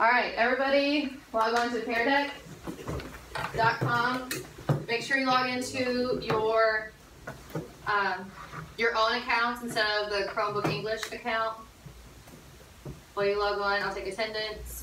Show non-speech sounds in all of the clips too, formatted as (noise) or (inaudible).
All right, everybody, log on to peardeck.com. Make sure you log into your um, your own accounts instead of the Chromebook English account. While you log on, I'll take attendance.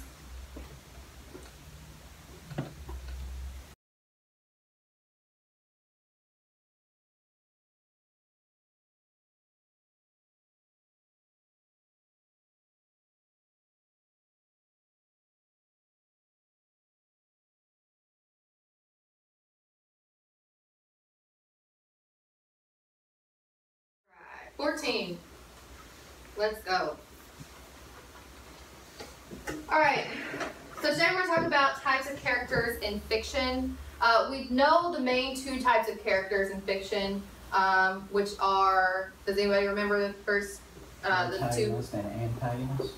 14. Let's go. All right. So today we're going to talk about types of characters in fiction. Uh, we know the main two types of characters in fiction, um, which are, does anybody remember the first, uh, the two? Protagonist and antagonist.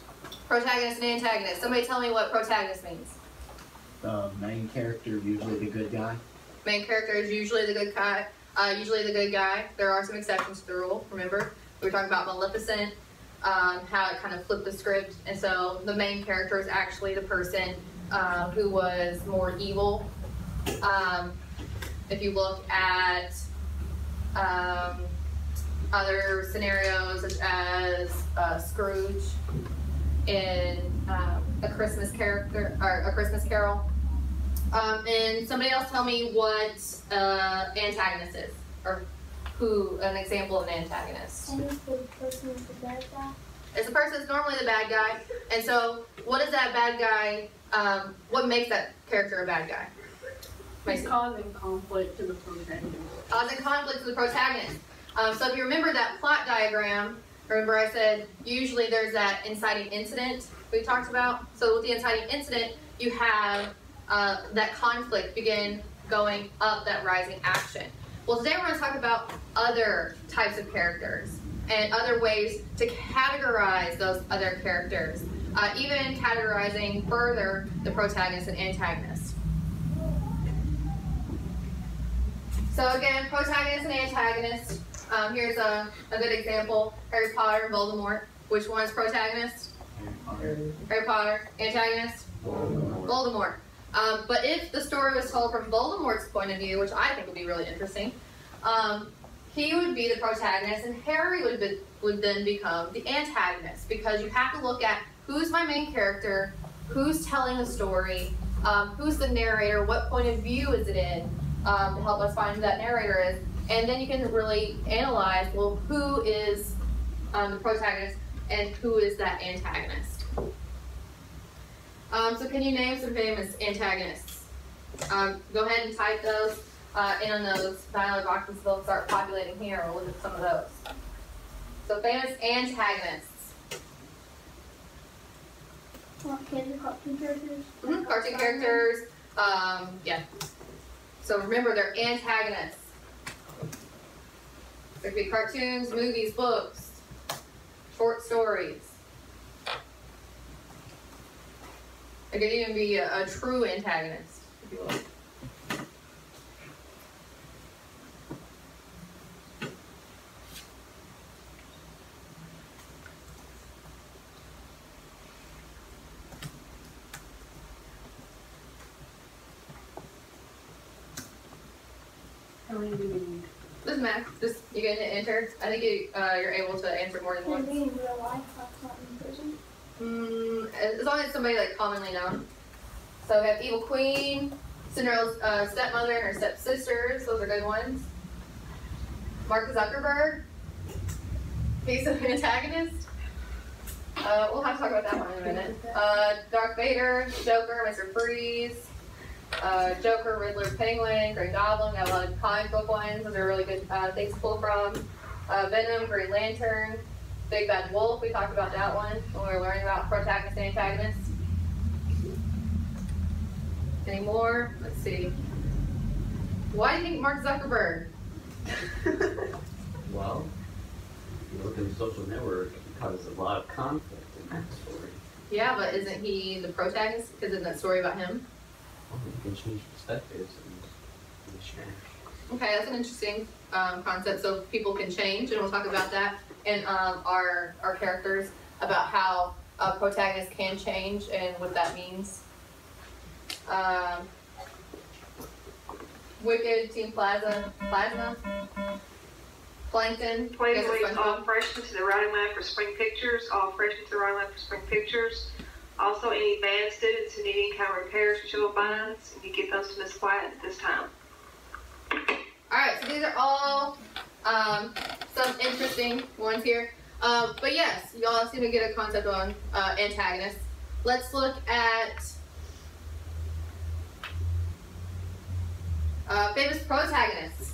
Protagonist and antagonist. Somebody tell me what protagonist means. The main character, usually the good guy. Main character is usually the good guy. Uh, usually the good guy. There are some exceptions to the rule. Remember, we were talking about Maleficent, um, how it kind of flipped the script, and so the main character is actually the person uh, who was more evil. Um, if you look at um, other scenarios such as uh, Scrooge in um, a Christmas character or a Christmas Carol. Um, and somebody else tell me what uh, antagonist is, or who an example of an antagonist. And the person is the bad guy. It's the person that's normally the bad guy, and so what is that bad guy? Um, what makes that character a bad guy? He's causing conflict to the protagonist. Causing conflict with the protagonist. Um, so if you remember that plot diagram, remember I said usually there's that inciting incident we talked about. So with the inciting incident, you have uh, that conflict begin going up that rising action. Well, today we're going to talk about other types of characters and other ways to categorize those other characters, uh, even categorizing further the protagonist and antagonist. So again, protagonist and antagonist. Um, here's a, a good example: Harry Potter and Voldemort. Which one is protagonist? Harry Potter. Antagonist? Voldemort. Um, but if the story was told from Voldemort's point of view, which I think would be really interesting, um, he would be the protagonist, and Harry would be, would then become the antagonist because you have to look at who's my main character, who's telling the story, um, who's the narrator, what point of view is it in, um, to help us find who that narrator is, and then you can really analyze well who is um, the protagonist and who is that antagonist. Um, so can you name some famous antagonists? Um, go ahead and type those uh, in on those dialog boxes. They'll start populating here. We'll look at some of those. So famous antagonists. What kids are cartoon characters? Mhm, Cartoon characters. Um, yeah. So remember, they're antagonists. There could be cartoons, movies, books, short stories. It could even be a, a true antagonist, if you will. How many do we need? Doesn't matter. Just you to enter. I think you, uh, you're able to answer more than Can once. be in real life? That's not in prison. Mm, as long as somebody like commonly known. So we have Evil Queen, Cinderella's uh, stepmother and her stepsisters. Those are good ones. Mark Zuckerberg. He's an antagonist. Uh, we'll have to talk about that one in a minute. Uh, Darth Vader, Joker, Mr. Freeze, uh, Joker, Riddler, Penguin, Green Goblin. Got a lot of comic book ones. Those are really good uh, things to pull from. Uh, Venom, Green Lantern, Big Bad Wolf, we talked about that one when we were learning about protagonists and antagonists. Any more? Let's see. Why do you think Mark Zuckerberg? (laughs) Well, you look at the social network, it causes a lot of conflict in that story. Yeah, but isn't he the protagonist? Because isn't that story about him? Well, you can change perspectives and, and share. Okay, that's an interesting um, concept. So people can change, and we'll talk about that in um, our our characters about how a protagonist can change and what that means. Um, Wicked, Team Plaza, Plasma, Plankton. Plan you guys are release all freshmen to the writing lab for spring pictures, all freshmen to the writing lab for spring pictures. Also, any band students who need any kind of repairs show binds, you get those to Miss Wyatt at this time. Alright, so these are all um, some interesting ones here. Um, but yes, y'all seem to get a concept on uh, antagonists. Let's look at uh, famous protagonists.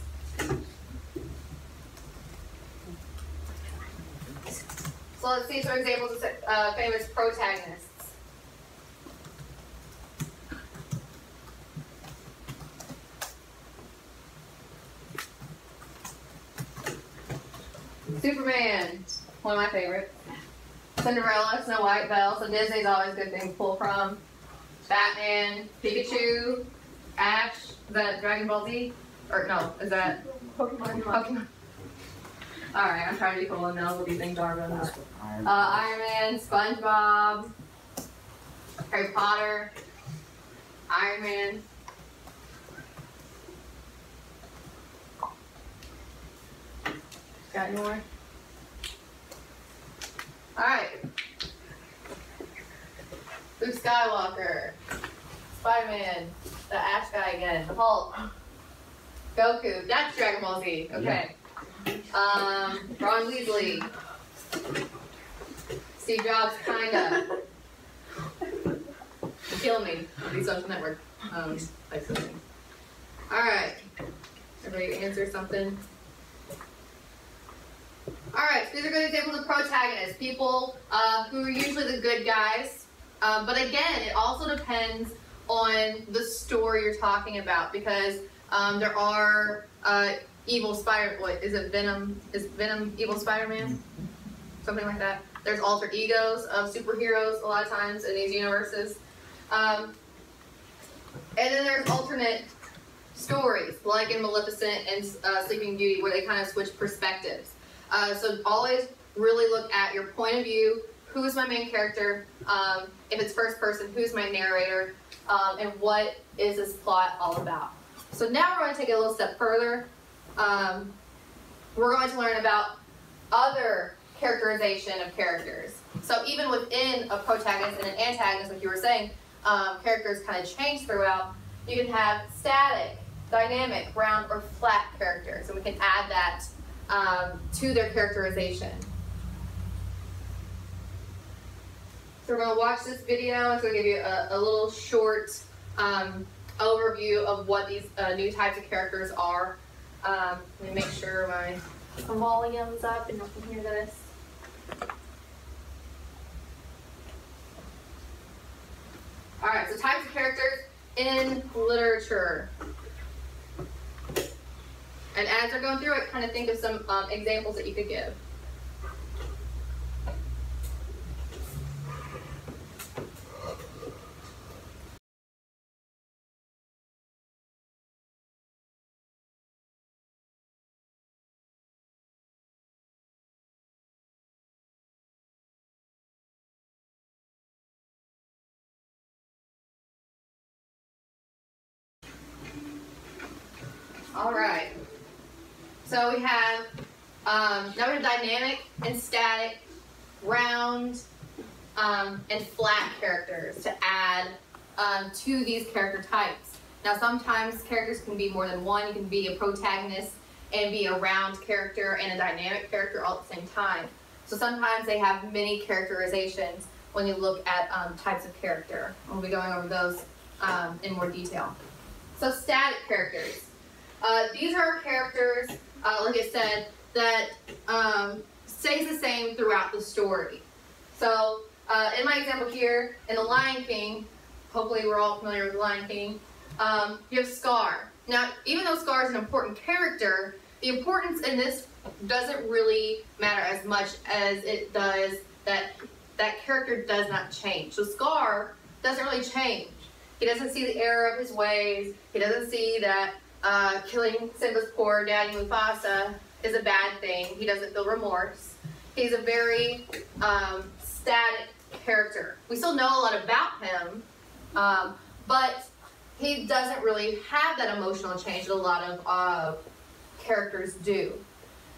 So let's see some examples of uh, famous protagonists. Superman, one of my favorites. Cinderella, Snow White, Belle. So Disney's always a good thing to pull from. Batman, Pikachu, Ash. Is that Dragon Ball Z? Or no, is that Pokemon. Pokemon? All right, I'm trying to be cool and know what these things are, but not. Iron Uh, Iron Man, SpongeBob, Harry Potter, Iron Man. Got any more? Alright. Luke Skywalker, Spider Man, the Ash guy again, Hulk, Goku, that's Dragon Ball Z, okay. Um, Ron Weasley, Steve Jobs, kinda. Kill me. The social network. Um, like something. Alright. Everybody answer something. These are good examples of protagonists. People uh, who are usually the good guys. Um, but again, it also depends on the story you're talking about because um, there are uh, evil Spider. What is it? Venom? Is Venom evil Spider-Man? Something like that. There's alter egos of superheroes a lot of times in these universes. Um, and then there's alternate stories, like in Maleficent and uh, Sleeping Beauty, where they kind of switch perspectives. Uh, so always really look at your point of view. Who's my main character? Um, if it's first person, who's my narrator? Um, and what is this plot all about? So now we're going to take it a little step further. Um, we're going to learn about other characterization of characters. So even within a protagonist and an antagonist, like you were saying, um, characters kind of change throughout. You can have static, dynamic, round, or flat characters, and we can add that um, to their characterization. So we're going to watch this video. It's going to give you a, a little short um, overview of what these uh, new types of characters are. Um, let me make sure my volume's up and you can hear this. Alright, so types of characters in literature. And as they're going through it, kind of think of some um, examples that you could give. All right. So we have um, now we have dynamic and static, round, um, and flat characters to add um, to these character types. Now sometimes characters can be more than one. You can be a protagonist and be a round character and a dynamic character all at the same time. So sometimes they have many characterizations when you look at um, types of character. We'll be going over those um, in more detail. So static characters. Uh, these are characters, uh, like I said, that um, stays the same throughout the story. So, uh, in my example here, in The Lion King, hopefully we're all familiar with The Lion King, um, you have Scar. Now, even though Scar is an important character, the importance in this doesn't really matter as much as it does that that character does not change. So Scar doesn't really change. He doesn't see the error of his ways. He doesn't see that uh, killing Simba's poor daddy Mufasa is a bad thing. He doesn't feel remorse. He's a very um, static character. We still know a lot about him, um, but he doesn't really have that emotional change that a lot of uh, characters do.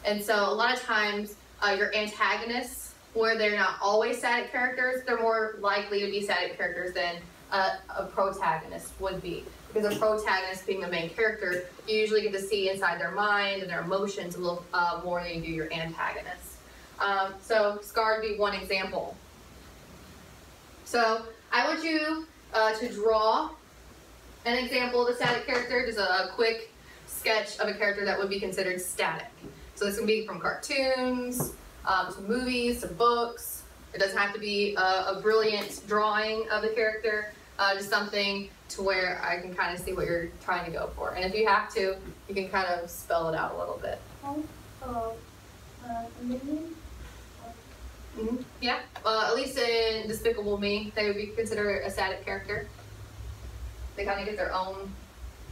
And so a lot of times, uh, your antagonists, where they're not always static characters, they're more likely to be static characters than a, a protagonist would be. Because a protagonist being the main character, you usually get to see inside their mind and their emotions a little uh, more than you do your antagonists. Um, so Scar would be one example. So I want you uh, to draw an example of a static character, just a, a quick sketch of a character that would be considered static. So this can be from cartoons, um, to movies, to books. It doesn't have to be a, a brilliant drawing of the character, uh, just something to where I can kind of see what you're trying to go for. And if you have to, you can kind of spell it out a little bit. Uh, uh, a minion. Mhm. Yeah, uh, at least in Despicable Me, they would be considered a static character. They kind of get their own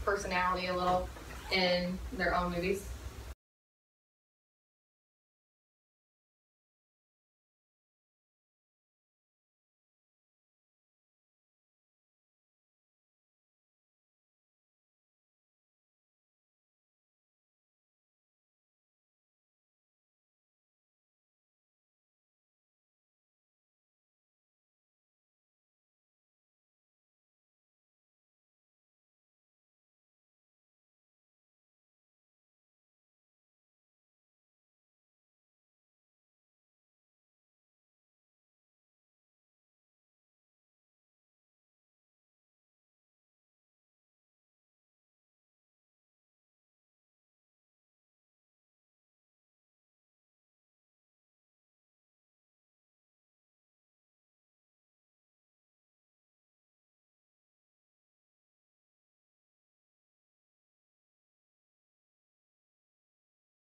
personality a little in their own movies.